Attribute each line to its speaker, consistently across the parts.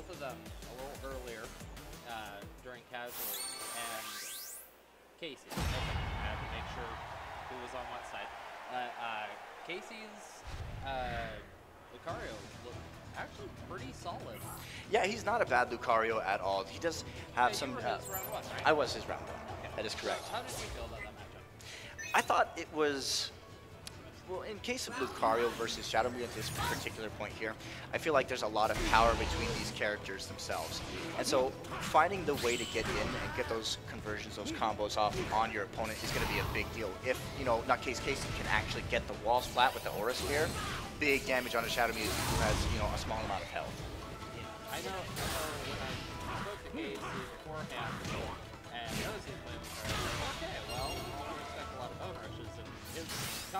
Speaker 1: both of them a little earlier uh, during casual, and Casey. Okay, I had to make sure who was on what side. Uh, uh, Casey's uh, Lucario looked actually pretty solid.
Speaker 2: Yeah, he's not a bad Lucario at all. He does have
Speaker 1: Yeah,
Speaker 2: some. uh,
Speaker 1: one, right?
Speaker 2: I was his round one.
Speaker 1: Okay.
Speaker 2: That is correct.
Speaker 1: How did you feel about that matchup?
Speaker 2: I thought it was. Well, in case of Lucario versus Shadow Mew at this particular point here, I feel like there's a lot of power between these characters themselves. And so finding the way to get in and get those conversions, those combos off on your opponent is going to be a big deal. If, you know, Nutcase Casey can actually get the walls flat with the Aura Sphere, big damage on a Shadow Mew who has, you know, a small amount of health.
Speaker 1: Yeah, I know, like, okay, well, I a lot of rushes, and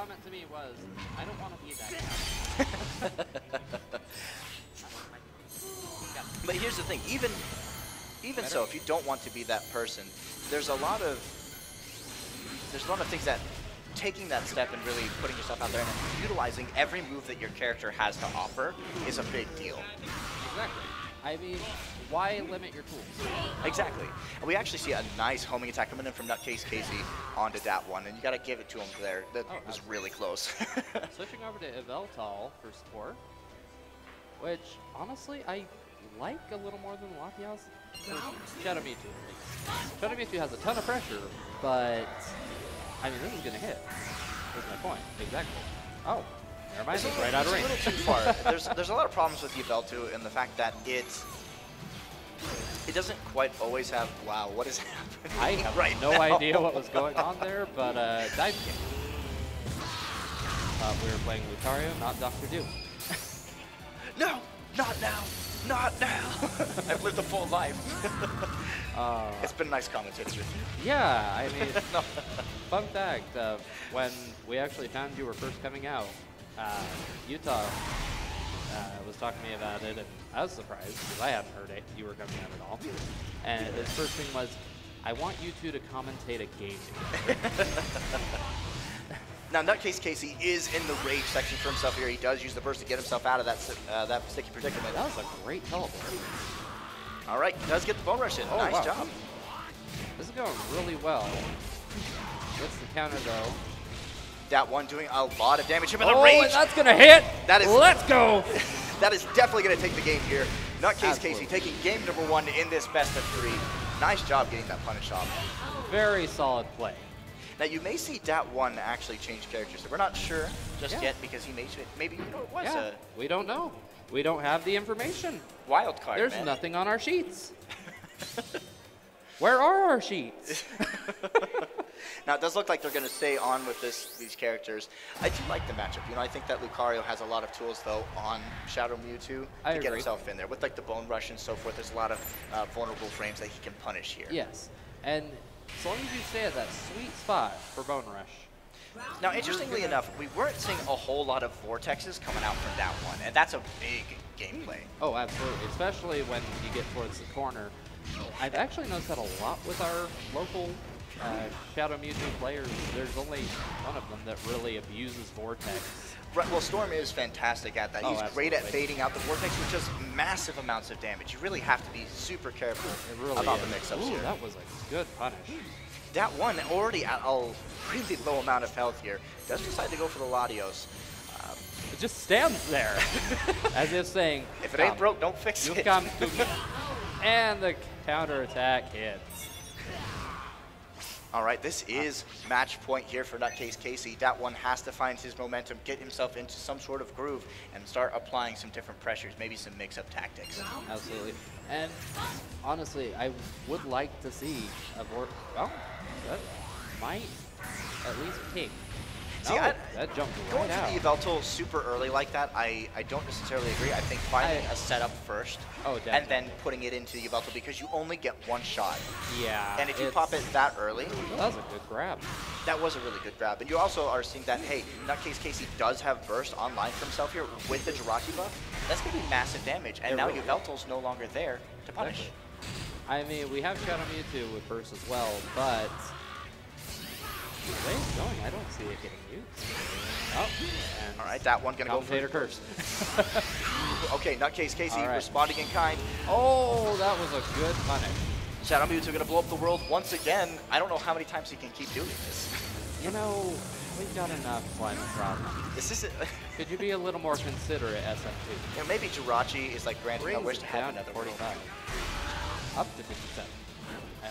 Speaker 1: comment to me was, I don't want to be that.
Speaker 2: But here's the thing, even even so, if you don't want to be that person, there's a lot of there's a lot of things that taking that step and really putting yourself out there and utilizing every move that your character has to offer is a big deal.
Speaker 1: Exactly. I mean, why limit your tools?
Speaker 2: Exactly. And we actually see a nice homing attack coming in from Nutcase Casey onto DatOne, and you got to give it to him there. That
Speaker 1: Oh,
Speaker 2: was really close.
Speaker 1: Switching over to Yveltal for support, which honestly I like a little more than Latias. Shadow Mewtwo. Shadow Mewtwo has a ton of pressure, but I mean this is gonna hit. That's my point. Exactly. Oh, never mind.
Speaker 2: It's a
Speaker 1: It's
Speaker 2: little,
Speaker 1: right out of
Speaker 2: it's
Speaker 1: range.
Speaker 2: a little too far. there's there's a lot of problems with Yveltal in the fact that it it doesn't quite always have. Wow, what is happening?
Speaker 1: I have
Speaker 2: right
Speaker 1: no
Speaker 2: now?
Speaker 1: idea what was going on there, but uh, dive kick. Uh, we were playing Lucario, not Doctor Doom.
Speaker 2: No, not now, not now. I've lived a full life.
Speaker 1: Uh,
Speaker 2: it's been nice commentating with you.
Speaker 1: yeah, I mean,
Speaker 2: No.
Speaker 1: Fun fact, uh, when we actually found you were first coming out, uh, Utah uh, was talking to me about it, and I was surprised because I hadn't heard it. You were coming out at all. And his first thing was, I want you two to commentate a game
Speaker 2: Now, in that case, Casey is in the rage section for himself here. He does use the burst to get himself out of that uh, that sticky predicament.
Speaker 1: that was a great teleport.
Speaker 2: All right, he does get the bone rush in.
Speaker 1: Oh,
Speaker 2: nice
Speaker 1: wow.
Speaker 2: job.
Speaker 1: This is going really well. Gets the counter though.
Speaker 2: That one doing a lot of damage. Him in the
Speaker 1: Oh, and that's gonna hit.
Speaker 2: That is-
Speaker 1: Let's go.
Speaker 2: That is definitely going to take the game here. Nutcase
Speaker 1: Absolutely.
Speaker 2: Casey taking game number one in this best of three. Nice job getting that punish off.
Speaker 1: Very solid play.
Speaker 2: Now you may see DatOne actually change characters. We're not sure just
Speaker 1: Yeah.
Speaker 2: yet because he may maybe you know it was
Speaker 1: Yeah, we don't know. We don't have the information.
Speaker 2: a wild card.
Speaker 1: There's
Speaker 2: man.
Speaker 1: nothing on our sheets. Where are our sheets?
Speaker 2: now it does look like they're going to stay on with this these characters. I do like the matchup. You know, I think that Lucario has a lot of tools though on Shadow Mewtwo
Speaker 1: I
Speaker 2: to get
Speaker 1: agree.
Speaker 2: himself in there with like the bone rush and so forth. There's a lot of uh, vulnerable frames that he can punish here.
Speaker 1: yes. And as long as you stay at that sweet spot for Bone Rush.
Speaker 2: Now, interestingly enough, we weren't seeing a whole lot of vortexes coming out from that one, and that's a big gameplay.
Speaker 1: Oh, absolutely. Especially when you get towards the corner. I've actually noticed that a lot with our local uh, Shadow Mewtwo players. There's only one of them that really abuses Vortex.
Speaker 2: Right, well, Storm is fantastic at that.
Speaker 1: Oh,
Speaker 2: He's great at fading out the vortex, which does massive amounts of damage. You really have to be super careful
Speaker 1: really
Speaker 2: about
Speaker 1: is.
Speaker 2: the mix-ups here.
Speaker 1: that was a good punish.
Speaker 2: DatOne already at a really low amount of health here does decide to go for the Latios. Um,
Speaker 1: It just stands there, as if saying,
Speaker 2: if it ain't broke, don't fix it.
Speaker 1: come to me. And the counterattack hits.
Speaker 2: All right, this is match point here for Nutcase Casey. DatOne has to find his momentum, get himself into some sort of groove, and start applying some different pressures, maybe some mix-up tactics.
Speaker 1: Absolutely. And honestly, I would like to see a vor- Oh, that might at least take.
Speaker 2: See,
Speaker 1: No,
Speaker 2: I-
Speaker 1: that jumped
Speaker 2: Going
Speaker 1: out.
Speaker 2: to the Yveltal super early like that, I, I don't necessarily agree. I think finding
Speaker 1: I-
Speaker 2: a setup first
Speaker 1: Oh,
Speaker 2: and then putting it into the Yveltal because you only get one shot.
Speaker 1: yeah.
Speaker 2: And if you pop it that early,
Speaker 1: That was a good grab.
Speaker 2: that was a really good grab. And you also are seeing that, hey, Nutcase Casey does have burst online for himself here with the Jirachi buff. That's going to be massive damage. And now
Speaker 1: really is.
Speaker 2: No longer there to punish.
Speaker 1: Exactly. I mean, we have Shadow Mewtwo with burst as well, but the way going, I don't see it getting used. Oh, and
Speaker 2: All right, DatOne going to go for
Speaker 1: curse.
Speaker 2: Okay, Nutcase Casey
Speaker 1: right.
Speaker 2: responding in kind.
Speaker 1: Oh, that was a good punish.
Speaker 2: Shadow Mewtwo gonna blow up the world once again. I don't know how many times he can keep doing this.
Speaker 1: You know, we've got enough climate problem.
Speaker 2: This is,
Speaker 1: Could you be a little more considerate, SF2?
Speaker 2: you know, maybe Jirachi is like granting a wish to have another world.
Speaker 1: 45. Up to 57.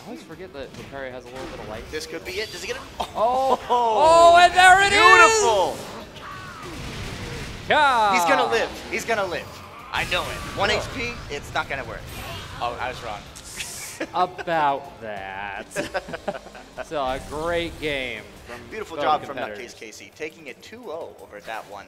Speaker 1: I always forget that Lucario has a little bit of light.
Speaker 2: This could be it. Does he get it?
Speaker 1: Oh! oh, oh, and there it is!
Speaker 2: Beautiful!
Speaker 1: God.
Speaker 2: He's gonna live. He's gonna live. I know it. One
Speaker 1: Oh.
Speaker 2: HP, it's not gonna work. Oh, I was wrong.
Speaker 1: About that. so a great game from
Speaker 2: Beautiful job from. Nutcase Casey, taking it 2-0 over DatOne.